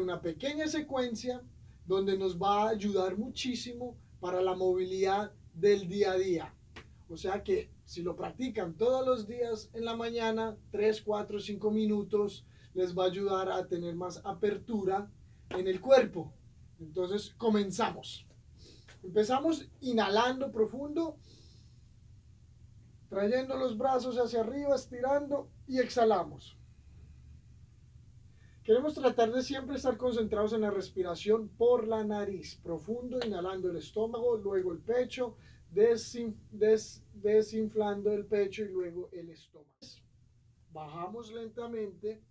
una pequeña secuencia donde nos va a ayudar muchísimo para la movilidad del día a día. O sea que si lo practican todos los días en la mañana, 3, 4, 5 minutos, les va a ayudar a tener más apertura en el cuerpo. Entonces comenzamos. Empezamos inhalando profundo, trayendo los brazos hacia arriba, estirando y exhalamos. Queremos tratar de siempre estar concentrados en la respiración por la nariz, profundo, inhalando el estómago, luego el pecho, desinflando el pecho y luego el estómago. Bajamos lentamente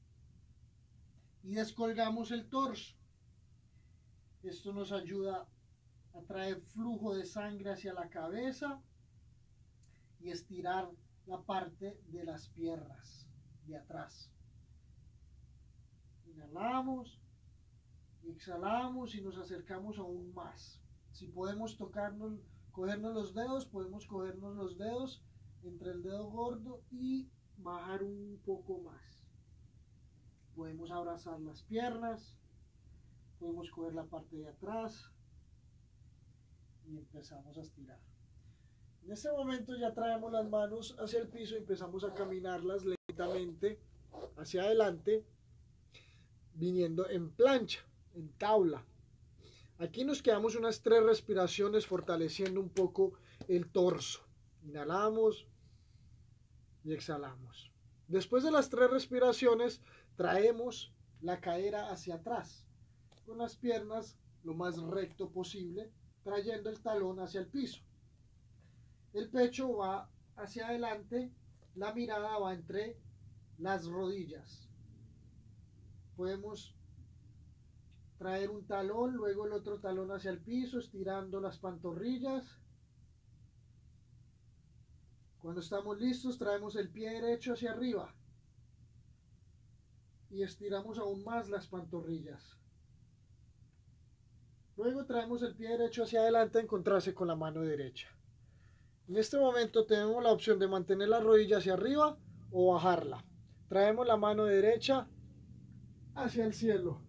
y descolgamos el torso. Esto nos ayuda a traer flujo de sangre hacia la cabeza y estirar la parte de las piernas de atrás. Inhalamos, exhalamos y nos acercamos aún más. Si podemos tocarnos, cogernos los dedos, podemos cogernos los dedos entre el dedo gordo y bajar un poco más. Podemos abrazar las piernas, podemos coger la parte de atrás y empezamos a estirar. En este momento ya traemos las manos hacia el piso y empezamos a caminarlas lentamente hacia adelante viniendo en plancha, en tabla. Aquí nos quedamos unas tres respiraciones fortaleciendo un poco el torso. Inhalamos y exhalamos. Después de las tres respiraciones, traemos la cadera hacia atrás, con las piernas lo más recto posible, trayendo el talón hacia el piso. El pecho va hacia adelante, la mirada va entre las rodillas podemos traer un talón, luego el otro talón hacia el piso, estirando las pantorrillas. Cuando estamos listos, traemos el pie derecho hacia arriba y estiramos aún más las pantorrillas. Luego traemos el pie derecho hacia adelante a encontrarse con la mano derecha. En este momento tenemos la opción de mantener la rodilla hacia arriba o bajarla. Traemos la mano derecha hacia el cielo.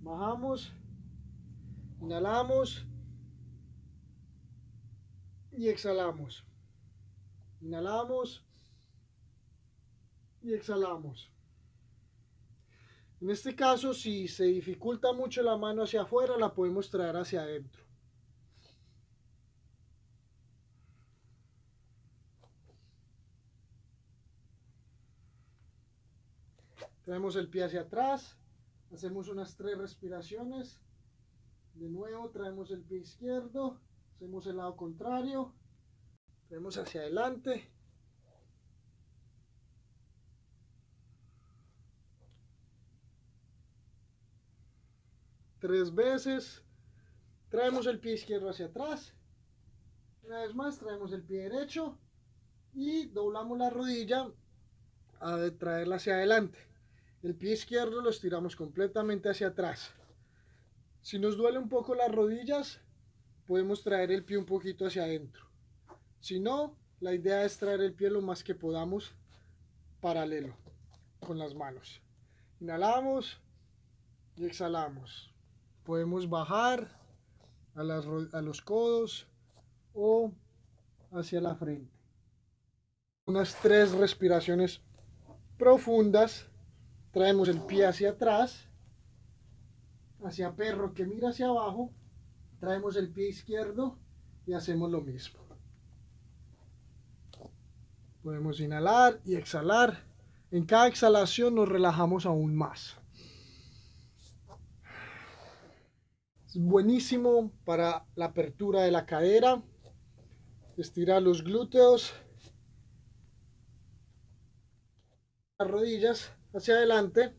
Bajamos, inhalamos y exhalamos. Inhalamos y exhalamos. En este caso, si se dificulta mucho la mano hacia afuera, la podemos traer hacia adentro. Traemos el pie hacia atrás, hacemos unas tres respiraciones. De nuevo traemos el pie izquierdo, hacemos el lado contrario, traemos hacia adelante. Tres veces. Traemos el pie izquierdo hacia atrás. Una vez más traemos el pie derecho y doblamos la rodilla a traerla hacia adelante. El pie izquierdo lo estiramos completamente hacia atrás. Si nos duele un poco las rodillas, podemos traer el pie un poquito hacia adentro. Si no, la idea es traer el pie lo más que podamos paralelo con las manos. Inhalamos y exhalamos. Podemos bajar a, a los codos o hacia la frente. Unas tres respiraciones profundas Traemos el pie hacia atrás, hacia perro que mira hacia abajo. Traemos el pie izquierdo y hacemos lo mismo. Podemos inhalar y exhalar. En cada exhalación nos relajamos aún más. Es buenísimo para la apertura de la cadera. Estirar los glúteos. Las rodillas hacia adelante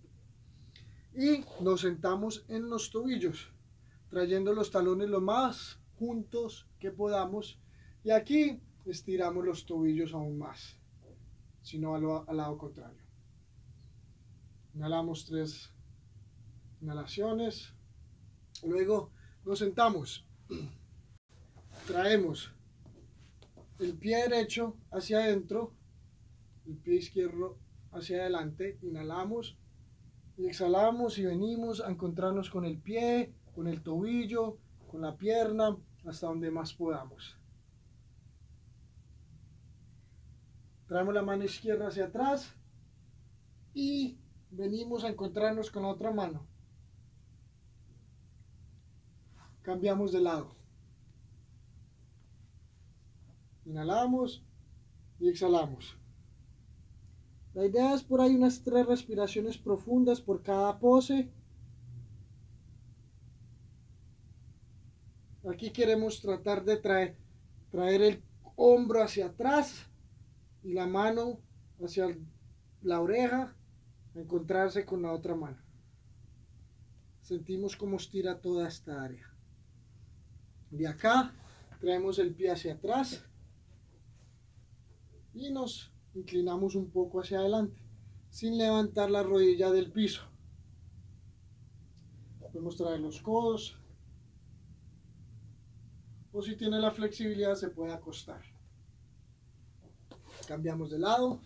y nos sentamos en los tobillos, trayendo los talones lo más juntos que podamos. Y aquí estiramos los tobillos aún más, sino al, al lado contrario. Inhalamos tres inhalaciones, luego nos sentamos, traemos el pie derecho hacia adentro, el pie izquierdo hacia adelante, inhalamos y exhalamos y venimos a encontrarnos con el pie, con el tobillo, con la pierna, hasta donde más podamos. Traemos la mano izquierda hacia atrás y venimos a encontrarnos con la otra mano. Cambiamos de lado. Inhalamos y exhalamos. La idea es por ahí unas tres respiraciones profundas por cada pose. Aquí queremos tratar de traer, el hombro hacia atrás y la mano hacia la oreja, encontrarse con la otra mano. Sentimos cómo estira toda esta área. De acá traemos el pie hacia atrás y nos inclinamos un poco hacia adelante sin levantar la rodilla del piso. Podemos traer los codos o si tiene la flexibilidad se puede acostar. Cambiamos de lado.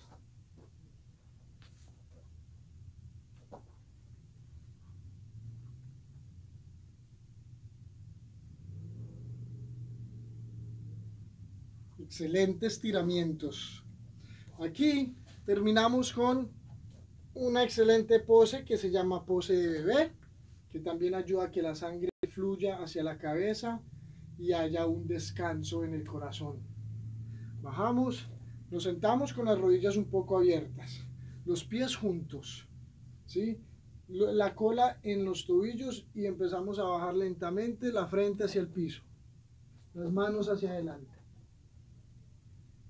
Excelentes estiramientos. Aquí terminamos con una excelente pose que se llama pose de bebé, que también ayuda a que la sangre fluya hacia la cabeza y haya un descanso en el corazón. Bajamos, nos sentamos con las rodillas un poco abiertas, los pies juntos, ¿sí? la cola en los tobillos y empezamos a bajar lentamente la frente hacia el piso, las manos hacia adelante.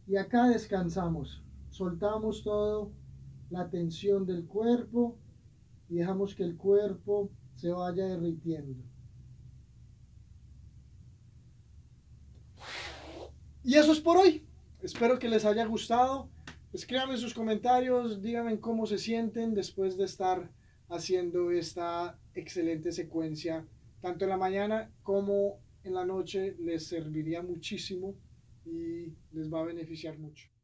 Y acá descansamos soltamos todo la tensión del cuerpo y dejamos que el cuerpo se vaya derritiendo. Y eso es por hoy. Espero que les haya gustado. Escríbanme sus comentarios, díganme cómo se sienten después de estar haciendo esta excelente secuencia, tanto en la mañana como en la noche. Les serviría muchísimo y les va a beneficiar mucho.